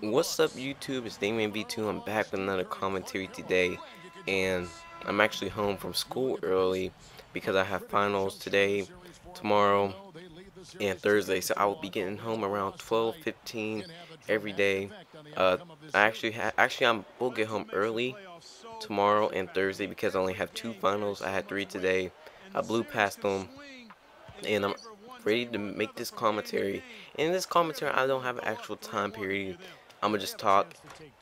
What's up YouTube, it's Damean V2, I'm back with another commentary today and I'm actually home from school early because I have finals today, tomorrow, and Thursday so I will be getting home around 12:15 every day. Uh, I actually actually I will get home early tomorrow and Thursday because I only have two finals. I had three today. I blew past them and I'm ready to make this commentary. In this commentary, I don't have an actual time period. I'm gonna just talk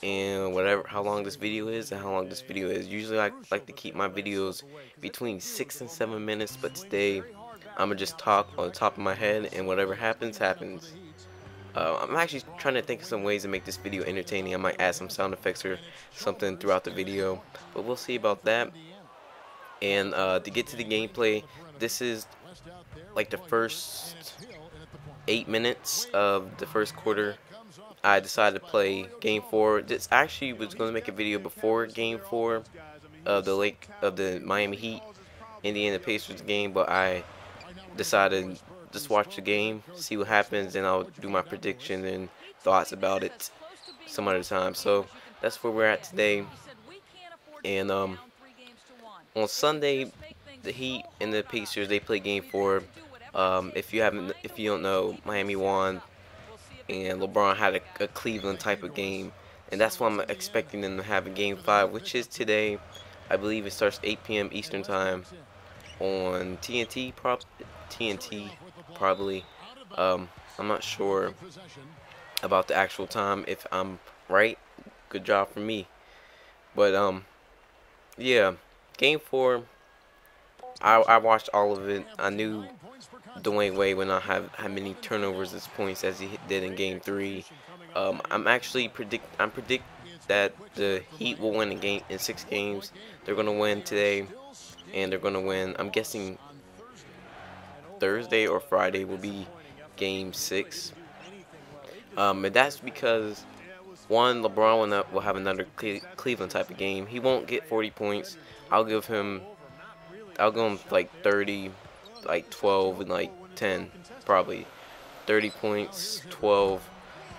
and whatever how long this video is and how long this video is. Usually I like to keep my videos between six and seven minutes, but today I'm gonna just talk on the top of my head and whatever happens happens. Uh, I'm actually trying to think of some ways to make this video entertaining. I might add some sound effects or something throughout the video, but we'll see about that. And uh, to get to the gameplay, this is like the first eight minutes of the first quarter. I decided to play game four. This actually was going to make a video before game four of the Lake of the Miami Heat Indiana Pacers game, but I decided just watch the game, see what happens, and I'll do my prediction and thoughts about it some other time. So that's where we're at today. And um, on Sunday, the Heat and the Pacers they play Game Four. Um, if you haven't, if you don't know, Miami won, and LeBron had a, a Cleveland type of game, and that's why I'm expecting them to have a Game Five, which is today. I believe it starts 8 p.m. Eastern Time on TNT, prop TNT probably. Um, I'm not sure about the actual time. If I'm right, good job for me. But um, yeah, game four. I I watched all of it. I knew Dwyane Wade would not have how many turnovers as points as he did in game three. Um, I'm actually predict I'm predict that the Heat will win a game in six games. They're gonna win today, and they're gonna win. I'm guessing Thursday or Friday will be game six. Um, and that's because one, LeBron will, will have another Cle Cleveland type of game. He won't get 40 points. I'll give him, I'll go like 30, like 12 and like 10, probably. 30 points, 12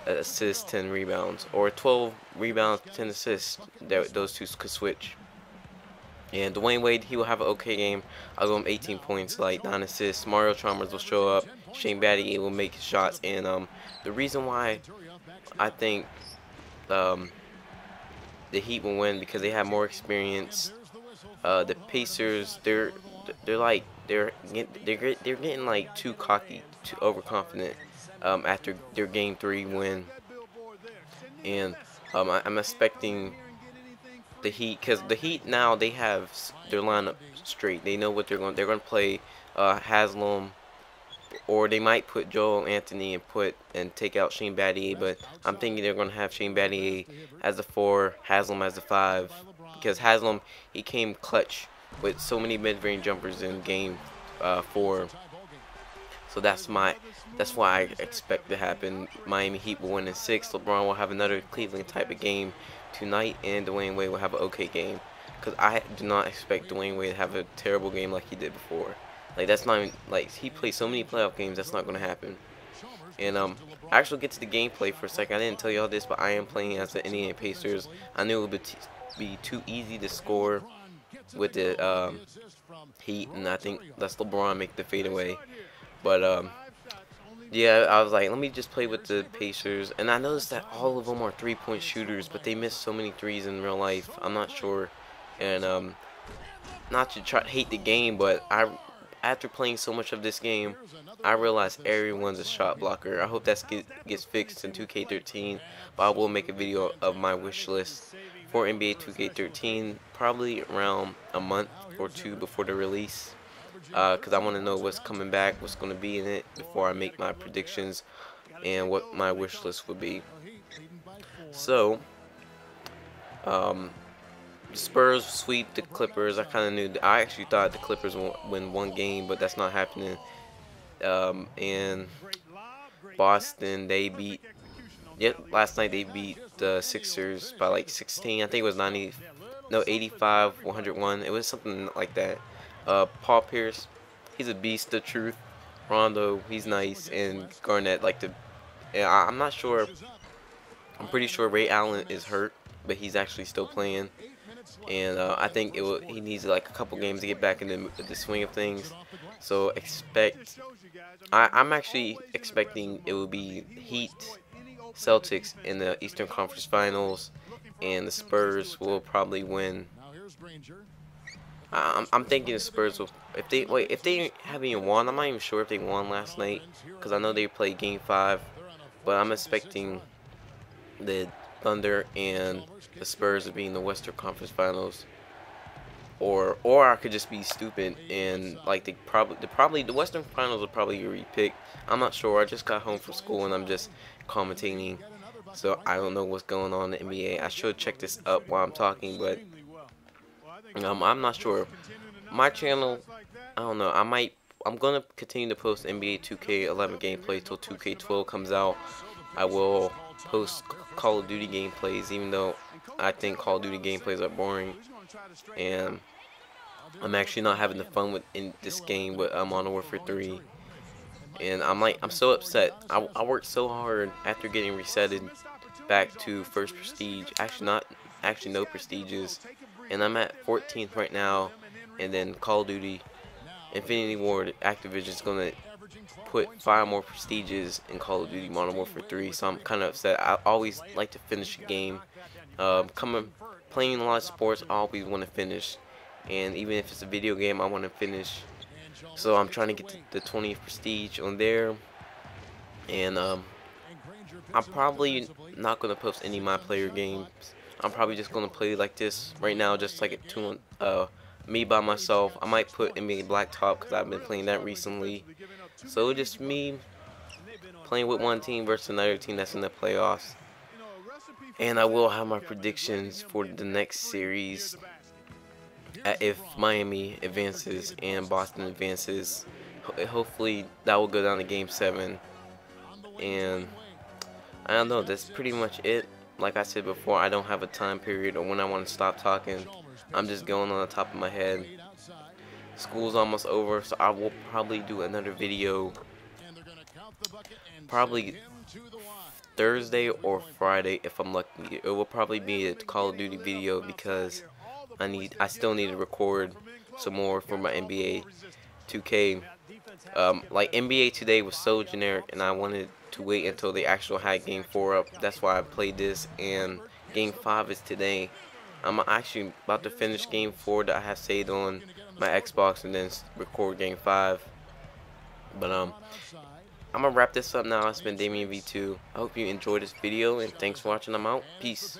assists, 10 rebounds, or 12 rebounds, 10 assists. Those two could switch. And Dwyane Wade, he will have an okay game. I'll give him 18 points, like 9 assists. Mario Chalmers will show up. Shane Battier will make shots. And um, the reason why I think um, the Heat will win because they have more experience. Uh, the Pacers, they're they're like they're they're they're getting like too cocky, too overconfident um, after their game three win. And um, I, I'm expecting the Heat because the Heat now they have their lineup straight. They know what they're going. They're going to play uh, Haslem, or they might put Joel Anthony and put and take out Shane Battier. But I'm thinking they're going to have Shane Battier as the four, Haslem as the five, because Haslem he came clutch with so many mid-range jumpers in game uh, four. So that's my that's why I expect to happen. Miami Heat will win in six. LeBron will have another Cleveland type of game tonight, and Dwyane Wade will have an okay game. Because I do not expect Dwyane Wade to have a terrible game like he did before. Like that's not even, like he played so many playoff games. That's not going to happen. And um, I actually get to the gameplay for a second. I didn't tell y'all this, but I am playing as the Indiana Pacers. I knew it would be too easy to score with the um, Heat, and I think that's LeBron make the fadeaway. But um, yeah, I was like, let me just play with the Pacers. And I noticed that all of them are three-point shooters, but they miss so many threes in real life. I'm not sure. And um, not to try hate the game, but I, after playing so much of this game, I realized everyone's a shot blocker. I hope that get, gets fixed in 2K13. But I will make a video of my wish list for NBA 2K13, probably around a month or two before the release because uh, I want to know what's coming back, what's going to be in it before I make my predictions and what my wish list would be. So, um, Spurs sweep the Clippers. I kind of knew. I actually thought the Clippers would win one game, but that's not happening. Um, and Boston, they beat. Yep, last night they beat the Sixers by like 16. I think it was 90. No, 85, 101. It was something like that. Uh, Paul Pierce, he's a beast of truth. Rondo, he's nice, and Garnett like the. I, I'm not sure. I'm pretty sure Ray Allen is hurt, but he's actually still playing. And uh, I think it will, he needs like a couple games to get back in the, the swing of things. So expect. I, I'm actually expecting it will be Heat, Celtics in the Eastern Conference Finals, and the Spurs will probably win. I'm, I'm thinking the Spurs will. If they wait, if they haven't even won, I'm not even sure if they won last night because I know they played Game Five, but I'm expecting the Thunder and the Spurs to be in the Western Conference Finals. Or or I could just be stupid and like they probably the probably the Western Finals will probably get repicked. I'm not sure. I just got home from school and I'm just commentating, so I don't know what's going on in the NBA. I should check this up while I'm talking, but um, I'm not sure. My channel, I don't know. I might. I'm gonna continue to post NBA 2K11 gameplay till 2K12 comes out. I will post Call of Duty gameplays, even though I think Call of Duty gameplays are boring. And I'm actually not having the fun with in this game with um, Modern Warfare 3. And I'm like, I'm so upset. I, I worked so hard after getting resetted back to first prestige. Actually, not actually no prestiges. And I'm at 14th right now. And then Call of Duty Infinity Ward Activision's gonna put five more prestiges in Call of Duty Modern Warfare 3, so I'm kind of upset. I always like to finish a game. Um, coming, playing a lot of sports, I always want to finish, and even if it's a video game, I want to finish. So I'm trying to get to the 20th prestige on there, and um, I'm probably not gonna post any of my player games. I'm probably just gonna play like this right now, just like a two, uh, me by myself. I might put NBA Blacktop because I've been playing that recently. So just me playing with one team versus another team that's in the playoffs. And I will have my predictions for the next series Uh, if Miami advances and Boston advances. Hopefully that will go down to game 7. And I don't know, that's pretty much it. Like I said before, I don't have a time period or when I want to stop talking. I'm just going on the top of my head. School's almost over, so I will probably do another video probably Thursday or Friday if I'm lucky. It will probably be a Call of Duty video because I need I still need to record some more for my NBA 2K. Um, like NBA today was so generic and I wanted to wait until the actual had game 4 up. That's why I played this and game 5 is today. I'm actually about to finish game 4 that I have saved on my Xbox and then record game 5. But um I'm gonna wrap this up now. It's been Damean V2. I hope you enjoyed this video and thanks for watching. I'm out. Peace.